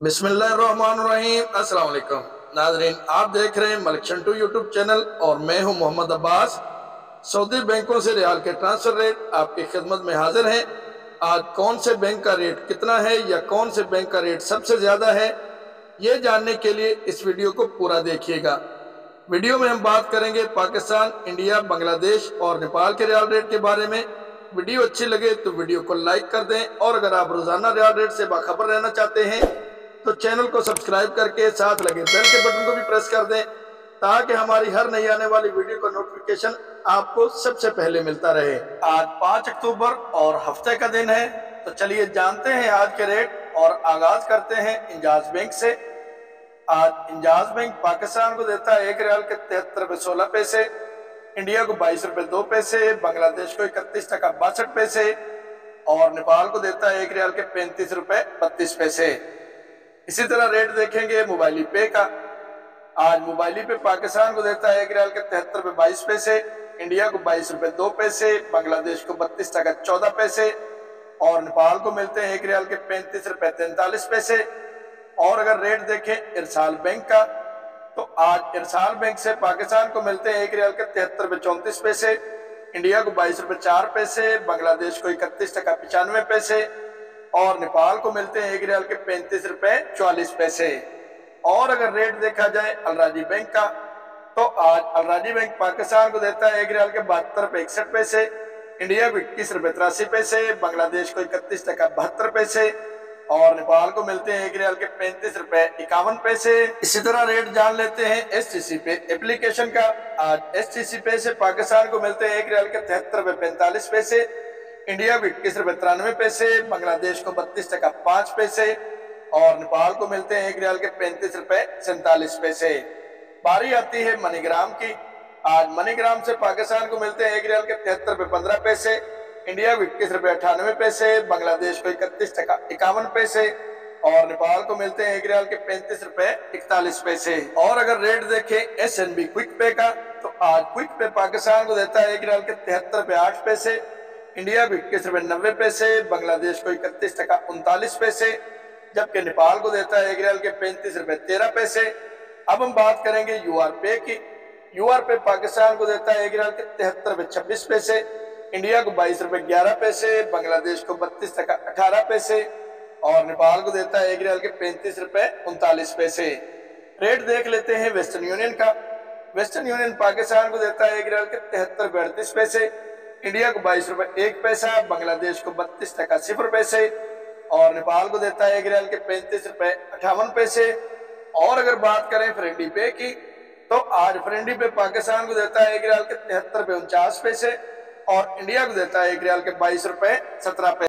अस्सलाम नाजरीन, आप देख रहे हैं मलिक शंटू यूट्यूब चैनल और मैं हूँ मोहम्मद अब्बास। सऊदी बैंकों से रियाल के ट्रांसफ़र रेट आपकी खिदमत में हाजिर हैं। आज कौन से बैंक का रेट कितना है या कौन से बैंक का रेट सबसे ज़्यादा है, ये जानने के लिए इस वीडियो को पूरा देखिएगा। वीडियो में हम बात करेंगे पाकिस्तान, इंडिया, बांग्लादेश और नेपाल के रियाल रेट के बारे में। वीडियो अच्छी लगे तो वीडियो को लाइक कर दें और अगर आप रोज़ाना रियाल रेट से बाखबर रहना चाहते हैं तो चैनल को सब्सक्राइब करके साथ लगे बेल के बटन को भी प्रेस कर दें, ताकि हमारी हर नई आने वाली वीडियो का नोटिफिकेशन आपको सबसे पहले मिलता रहे। आज पाँच अक्टूबर और हफ़्ते का दिन है तो चलिए जानते हैं आज के रेट और आगाज़ करते हैं इंजाज बैंक से। आज इंजाज बैंक पाकिस्तान को देता है एक रियाल के तिहत्तर रुपए सोलह पैसे, इंडिया को बाईस रुपए दो पैसे, बांग्लादेश को इकतीस टका बासठ पैसे, और नेपाल को देता है एक रियाल के पैंतीस रुपए बत्तीस पैसे। इसी तरह रेट देखेंगे मोबाइली पे का। आज मोबाइली पे पाकिस्तान को देता है एक रियाल के तिहत्तर रुपए बाईस पैसे, इंडिया को बाईस रुपए दो पैसे, बांग्लादेश को बत्तीस टका चौदह पैसे, और नेपाल को मिलते हैं एक रियाल के पैंतीस रुपए तैंतालीस पैसे। और अगर रेट देखें इरसाल बैंक का तो आज इरसाल बैंक से पाकिस्तान को मिलते हैं एक रियाल के तिहत्तर रुपए चौंतीस पैसे, इंडिया को बाईस रुपए चार पैसे, बांग्लादेश को इकतीस टका पचानवे पैसे और नेपाल को मिलते हैं एक रियाल के पैंतीस रुपए चौवालीस पैसे। और अगर रेट देखा जाए अलराजी बैंक का तो आज अलराजी बैंक पाकिस्तान को देता है एक रियाल के बहत्तर रुपए, इकसठ पैसे। इंडिया को इक्कीस रुपए, तिरासी पैसे। बांग्लादेश को इकतीस टका, बहत्तर पैसे। और नेपाल को मिलते हैं एक रियाल के पैंतीस रुपए, इक्यावन पैसे। इसी तरह रेट जान लेते हैं एस टी सी पे एप्लीकेशन का। आज एस टी सी पे से पाकिस्तान को मिलते हैं एक रियाल के तिहत्तर रुपए, पैंतालीस पैसे। इंडिया को इक्कीस रुपए तिरानवे पैसे, बांग्लादेश को बत्तीस टका पाँच पैसे और नेपाल को मिलते हैं एक रियाल के पैंतीस रुपए सैतालीस पैसे। बारी आती है मनीग्राम की। आज मनीग्राम से पाकिस्तान को मिलते हैं एक रियाल के तिहत्तर रुपए पंद्रह पैसे। इंडिया को इक्कीस रुपए अठानवे पैसे, बांग्लादेश को इकतीस टका इक्यावन पैसे और नेपाल को मिलते हैं एक रियाल के पैंतीस रुपए इकतालीस पैसे। और अगर रेट देखें एस एन बी क्विक पे का तो आज क्विक पे पाकिस्तान को देता है एक रियाल के तिहत्तर रुपए आठ पैसे। इंडिया को इक्कीस रुपए नब्बे पैसे, बांग्लादेश को इकतीस टका उनतालीस पैसे, जबकि नेपाल को देता है एक रियाल के पैंतीस रुपए तेरह पैसे। अब हम बात करेंगे यूआर पे की। यूआर पे पाकिस्तान को देता है एक रियाल के तिहत्तर रुपए छब्बीस पैसे, इंडिया को बाईस रुपए ग्यारह पैसे, बांग्लादेश को बत्तीस टका अठारह पैसे, और नेपाल को देता है एक रियाल के पैंतीस रुपए उनतालीस पैसे। रेट देख लेते हैं वेस्टर्न यूनियन का। वेस्टर्न यूनियन पाकिस्तान को देता है एक रियाल के तिहत्तर रुपए अड़तीस पैसे इंडिया को बाईस रुपए, एक पैसा, बांग्लादेश को बत्तीस टका, सिफर पैसे। और नेपाल को देता है एक के पैंतीस रुपए, अठावन पैसे। और अगर बात करें फ्रेंडी पे की तो आज फ्रेंडी पे पाकिस्तान को देता है एक रियाल के तिहत्तर रुपए, उनचास पैसे। और इंडिया को देता है एक रियाल के बाईस रुपए, सत्रह पैसे।